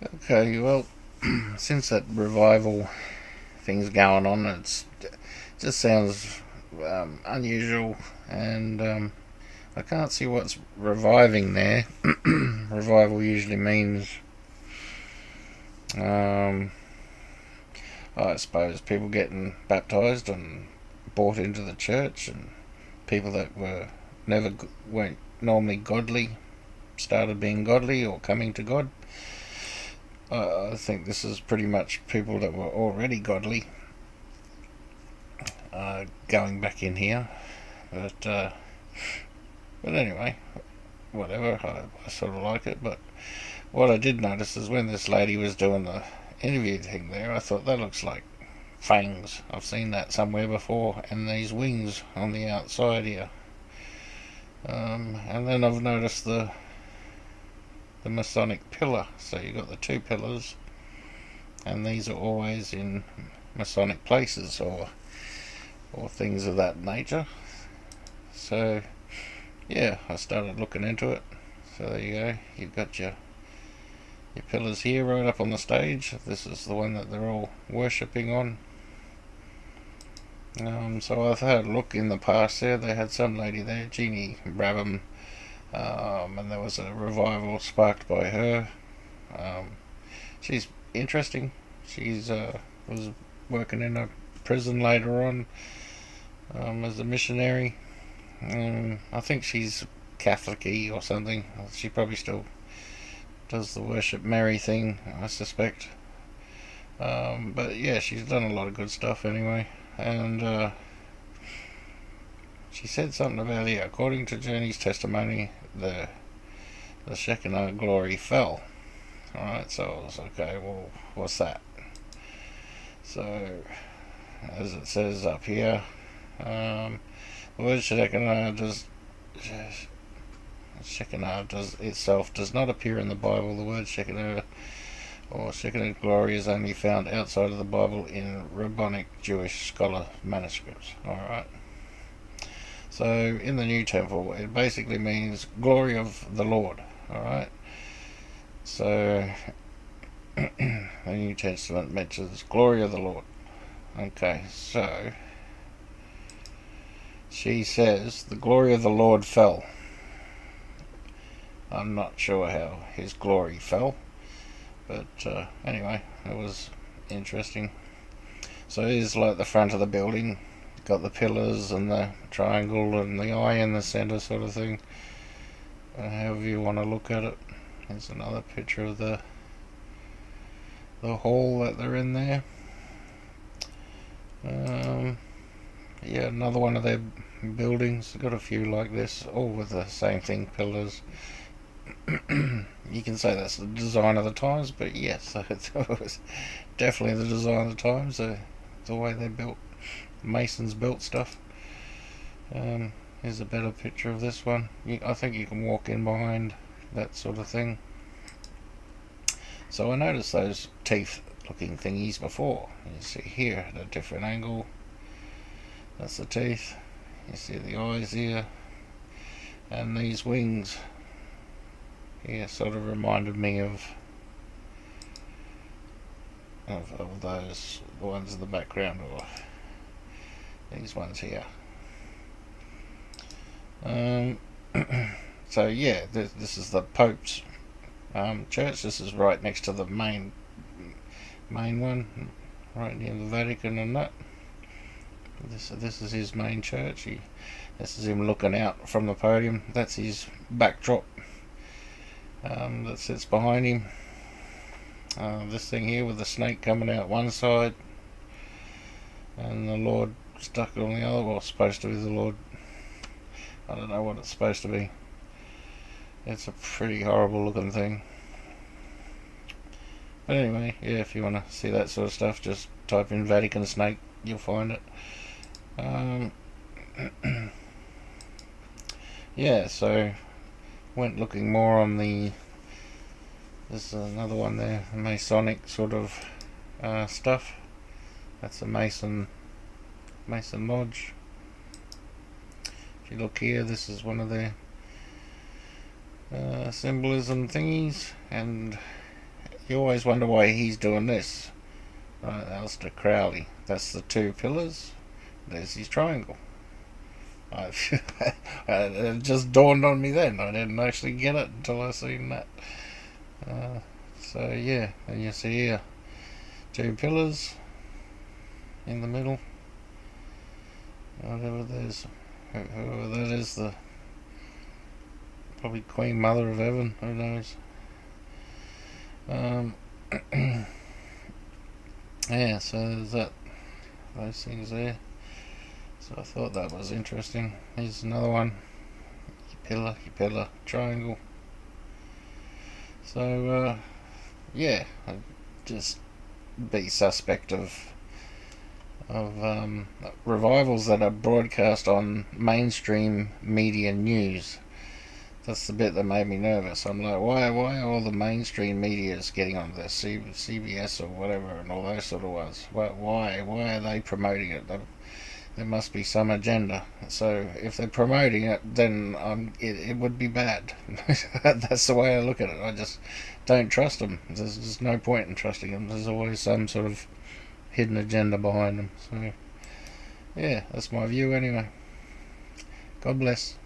Okay, well, since that revival thing's going on, it's it just sounds um, unusual, and um, I can't see what's reviving there. revival usually means, um, I suppose, people getting baptized and brought into the church, and people that were never weren't normally godly started being godly or coming to God. Uh, I think this is pretty much people that were already godly uh, going back in here. But uh, but anyway, whatever. I, I sort of like it. But what I did notice is when this lady was doing the interview thing there, I thought that looks like fangs. I've seen that somewhere before, and these wings on the outside here. Um, and then I've noticed the the Masonic pillar. So you've got the two pillars, and these are always in Masonic places or or things of that nature. So yeah, I started looking into it. So there you go. You've got your your pillars here right up on the stage. This is the one that they're all worshipping on. Um, so I've had a look in the past there. They had some lady there, Jeannie Brabham, um, and there was a revival sparked by her. Um, she's interesting. She's uh, was working in a prison later on um, as a missionary. Um, I think she's Catholic or something. She probably still does the worship Mary thing, I suspect. Um, but yeah, she's done a lot of good stuff anyway and uh, she said something about yeah. According to Journey's testimony, the the Shekinah glory fell. All right, so okay. Well, what's that? So, as it says up here, um, the word Shekinah does. Shekinah does itself does not appear in the Bible. The word Shekinah or Shekinah glory is only found outside of the Bible in rabbinic Jewish scholar manuscripts. Alright. So in the New Temple, it basically means glory of the Lord. Alright. So the New Testament mentions glory of the Lord. Okay, so she says the glory of the Lord fell. I'm not sure how his glory fell. But uh, anyway, it was interesting. So here's like the front of the building. Got the pillars and the triangle and the eye in the center sort of thing. Uh, however you want to look at it. Here's another picture of the the hall that they're in there. Um, yeah, another one of their buildings. Got a few like this, all with the same thing, pillars. you can say that's the design of the times, but yes, it was definitely the design of the times. Uh, the way they built masons built stuff. Um, here's a better picture of this one. You, I think you can walk in behind that sort of thing. So I noticed those teeth looking thingies before. You see here at a different angle. That's the teeth. You see the eyes here. And these wings yeah, sort of reminded me of of, of those the ones in the background or these ones here. Um, so yeah, this, is the Pope's um, church. This is right next to the main main one, right near the Vatican and that. This this is his main church. He, this is him looking out from the podium. That's his backdrop um, that sits behind him. Uh, this thing here with the snake coming out one side and the Lord stuck on the other. Well, supposed to be the Lord. I don't know what it's supposed to be. It's a pretty horrible looking thing. But anyway, yeah, if you want to see that sort of stuff, just type in Vatican snake, you'll find it. Um, yeah, so went looking more on the there's another one there Masonic sort of uh, stuff that's a Mason Mason Lodge if you look here this is one of the uh, symbolism thingies and you always wonder why he's doing this. Right, Aleister Crowley. That's the two pillars. There's his triangle. It just dawned on me then. I didn't actually get it until I seen that. Uh, so yeah, and you see here two pillars in the middle. Whatever there's, whoever that is, the probably Queen Mother of Heaven. Who knows? Um, yeah, so there's that, those things there. So I thought that was interesting. Here's another one. Pillar, pillar, triangle. So, uh, yeah, I'd just be suspect of of um, revivals that are broadcast on mainstream media news. That's the bit that made me nervous. I'm like, why, why are all the mainstream media's getting on this, CBS or whatever, and all those sort of ones? Why, why, why are they promoting it? There must be some agenda. So if they're promoting it, then um, it, it would be bad. That's the way I look at it. I just don't trust them. There's just no point in trusting them. There's always some sort of hidden agenda behind them. So, yeah, that's my view anyway. God bless.